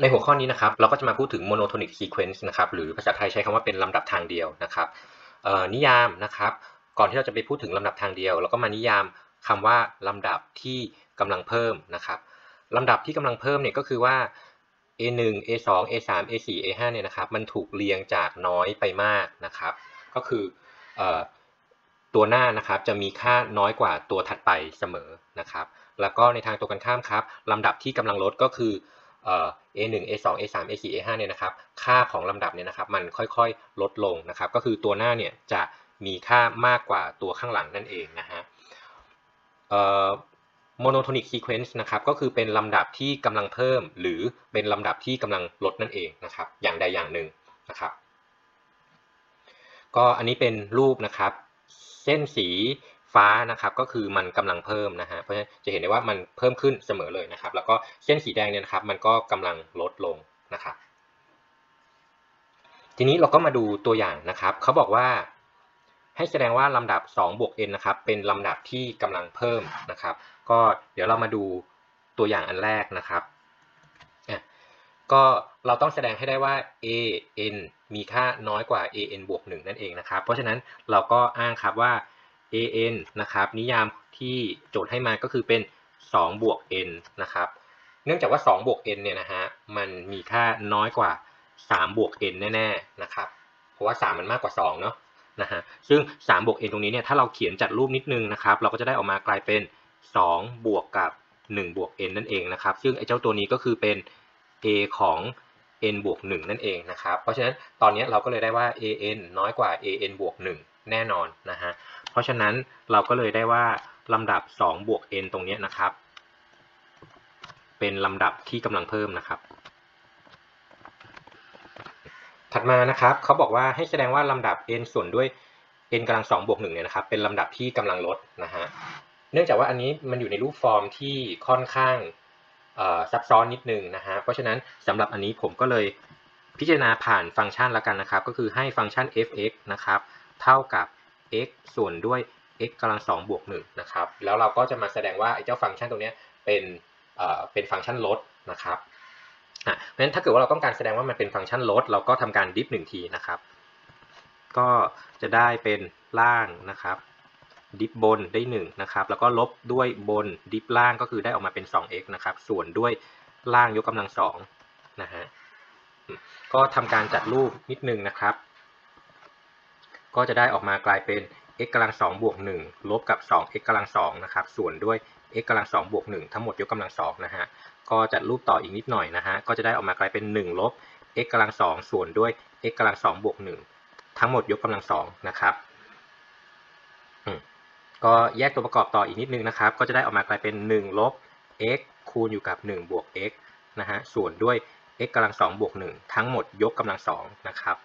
ในหัวข้อนี้นะครับเราก็จะมาพูดถึง monotonic sequence นะครับหรือภาษาไทยใช้คำว่าเป็นลำดับทางเดียวนะครับนิยามนะครับก่อนที่เราจะไปพูดถึงลำดับทางเดียว เราก็มานิยามคำว่าลำดับที่กำลังเพิ่มนะครับลำดับที่กำลังเพิ่มเนี่ยก็คือว่า A1 A2 A3 A4 A5 เนี่ยนะครับมันถูกเรียงจากน้อยไปมากนะครับก็คือตัวหน้านะครับจะมีค่าน้อยกว่าตัวถัดไปเสมอนะครับแล้วก็ในทางตัวกันข้ามครับลำดับที่กำลังลดก็คือ A1 A2 A3 A4 A5 เนี่ยนะครับค่าของลำดับเนี่ยนะครับมันค่อยๆลดลงนะครับก็คือตัวหน้าเนี่ยจะมีค่ามากกว่าตัวข้างหลังนั่นเองนะฮะ monotonic sequence นะครับก็คือเป็นลำดับที่กำลังเพิ่ม หรือเป็นลำดับที่กำลังลดนั่นเองนะครับอย่างใดอย่างหนึ่งนะครับก็อันนี้เป็นรูปนะครับ เส้นสี ฟ้านะครับก็คือมันกำลังเพิ่มนะฮะเพราะฉะนั้นจะเห็นได้ว่ามันเพิ่มขึ้นเสมอเลยนะครับ แล้วก็เส้นสีแดงเนี่ยนะครับ มันก็กำลังลดลงนะครับ ทีนี้เราก็มาดูตัวอย่างนะครับเขาบอกว่าให้แสดงว่าลำดับ2บวก n นะครับ เป็นลำดับที่กำลังเพิ่มนะครับ ก็เดี๋ยวเรามาดูตัวอย่างอันแรกนะครับก็เราต้องแสดงให้ได้ว่า a n มีค่าน้อยกว่า a n บวก1นั่นเองนะครับ เพราะฉะนั้นเราก็อ้างครับว่า an นะครับนิยามที่โจทย์ให้มาก็คือเป็น2บวก n นะครับ เนื่องจากว่า2บวก n เนี่ยนะฮะมันมีค่าน้อยกว่า3บวก n แน่ๆนะครับ เพราะว่า 3 มันมากกว่า2เนาะนะฮะซึ่ง3บวก n ตรงนี้เนี่ยถ้าเราเขียนจัดรูปนิดนึงนะครับ เราก็จะได้ออกมากลายเป็น2บวกกับ1บวก n นั่นเองนะครับ ซึ่งไอ้เจ้าตัวนี้ก็คือเป็น a ของ n บวก1นั่นเองนะครับ เพราะฉะนั้นตอนนี้เราก็เลยได้ว่า an น้อยกว่า an บวก1แน่นอนนะฮะ เพราะฉะนั้นเราก็เลยได้ว่าลำดับ 2 บวก n ตรงนี้นะครับ เป็นลำดับที่กำลังเพิ่มนะครับ ถัดมานะครับเขาบอกว่าให้แสดงว่าลำดับ n ส่วนด้วย n กำลัง2บวก1เนี่ยนะครับ เป็นลำดับที่กำลังลดนะฮะเนื่องจากว่าอันนี้มันอยู่ในรูปฟอร์มที่ค่อนข้างซับซ้อนนิดนึงนะฮะเพราะฉะนั้นสำหรับอันนี้ผมก็เลยพิจารณาผ่านฟังก์ชันแล้วกันนะครับ ก็คือให้ฟังก์ชัน f(x) นะครับ เท่ากับ x ส่วนด้วย x กำลัง2บวก1นะครับ แล้วเราก็จะมาแสดงว่าไอ้เจ้าฟังก์ชันตรงนี้เป็นเป็นฟังก์ชันลดนะครับเพราะฉะนั้นถ้าเกิดว่าเราต้องการแสดงว่ามันเป็นฟังก์ชันลด เราก็ทำการดิฟหนึ่งทีนะครับ ก็จะได้เป็นล่างนะครับดิฟบนได้1นะครับแล้วก็ลบด้วยบนดิฟล่างก็คือได้ออกมาเป็น 2x นะครับส่วนด้วยล่างยกกำลัง2นะฮะก็ทำการจัดรูปนิดนึงนะครับ ก็จะได้ออกมากลายเป็น x กำลัง2บวก1ลบกับ 2x กำลัง2นะครับส่วนด้วย x กำลัง2บวก1ทั้งหมดยกกำลัง2นะฮะก็จัดรูปต่ออีกนิดหน่อยนะฮะก็จะได้ออกมากลายเป็น 1 ลบ x กำลัง2ส่วนด้วย x กำลัง2บวก1ทั้งหมดยกกำลัง2นะครับก็แยกตัวประกอบต่ออีกนิดนึงนะครับ ก็จะได้ออกมากลายเป็น 1 ลบ x คูณอยู่กับ 1 บวก x นะฮะส่วนด้วย x กำลัง2บวก1ทั้งหมดยกกำลัง2นะครับ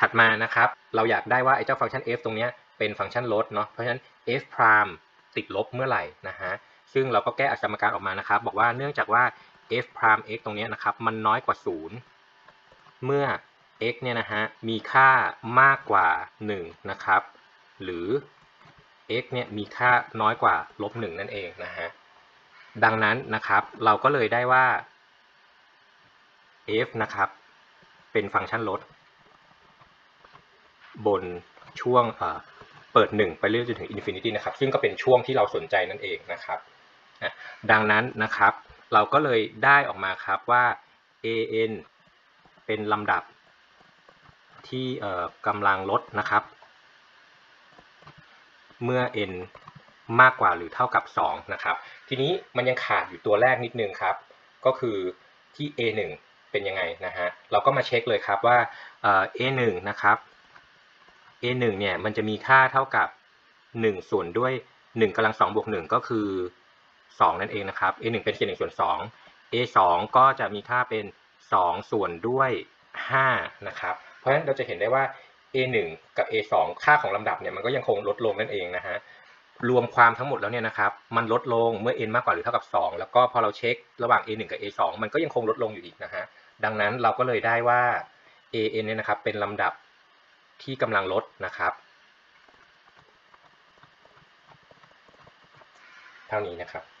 ถัดมานะครับ เราอยากได้ว่าไอ้เจ้าฟังก์ชัน f ตรงนี้เป็นฟังก์ชันลดเนาะเพราะฉะนั้น f prime ติดลบเมื่อไหร่นะฮะซึ่งเราก็แก้อัสมการออกมานะครับ บอกว่าเนื่องจากว่า f prime x ตรงนี้นะครับมันน้อยกว่า 0 เมื่อ x เนี่ยนะฮะมีค่ามากกว่า 1 นะครับ หรือ x เนี่ยมีค่าน้อยกว่าลบ1นั่นเองนะฮะดังนั้นนะครับเราก็เลยได้ว่า f นะครับเป็นฟังก์ชันลด บนช่วงเปิด 1 ไปเรื่อยจนถึง infinity นะครับ ซึ่งก็เป็นช่วงที่เราสนใจนั่นเองนะครับดังนั้นนะครับ เราก็เลยได้ออกมาครับว่า an เป็นลำดับที่กำลังลดนะครับ เมื่อ n มากกว่าหรือเท่ากับ 2 นะครับ ทีนี้มันยังขาดอยู่ตัวแรกนิดนึงครับ ก็คือที่ a1 เป็นยังไงนะฮะ เราก็มาเช็คเลยครับว่า a1 นะครับ a1 เนี่ยมันจะมีค่าเท่ากับ1ส่วนด้วย1กำลัง2บวก1ก็คือ 2 นั่นเองนะครับ a1 เป็นเศษ1ส่วน2 a2 ก็จะมีค่าเป็น 2 ส่วนด้วย5นะครับ เพราะฉะนั้นเราจะเห็นได้ว่า a1 กับ a2 ค่าของลำดับเนี่ยมันก็ยังคงลดลงนั่นเองนะฮะรวมความทั้งหมดแล้วเนี่ยนะครับ มันลดลงเมื่อ n มากกว่าหรือเท่ากับ 2 แล้วก็พอเราเช็คระหว่าง a1 กับ a2 มันก็ยังคงลดลงอยู่อีกนะฮะดังนั้นเราก็เลยได้ว่า an เนี่ยนะครับเป็นลำดับ ที่กำลังลดนะครับ เท่านี้นะครับ